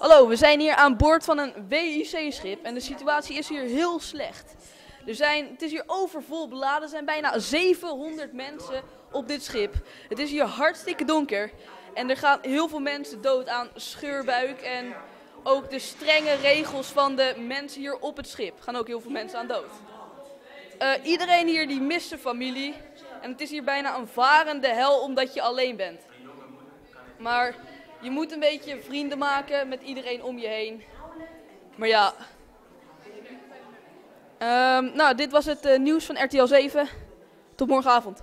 Hallo, we zijn hier aan boord van een WIC-schip en de situatie is hier heel slecht. Er zijn, het is hier overvol beladen, er zijn bijna 700 mensen op dit schip. Het is hier hartstikke donker en er gaan heel veel mensen dood aan scheurbuik en ook de strenge regels van de mensen hier op het schip gaan ook heel veel mensen aan dood. Uh, iedereen hier die mist zijn familie en het is hier bijna een varende hel omdat je alleen bent. Maar je moet een beetje vrienden maken met iedereen om je heen. Maar ja. Um, nou, dit was het uh, nieuws van RTL 7. Tot morgenavond.